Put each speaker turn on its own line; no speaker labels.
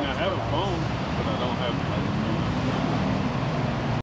mean, I have a phone.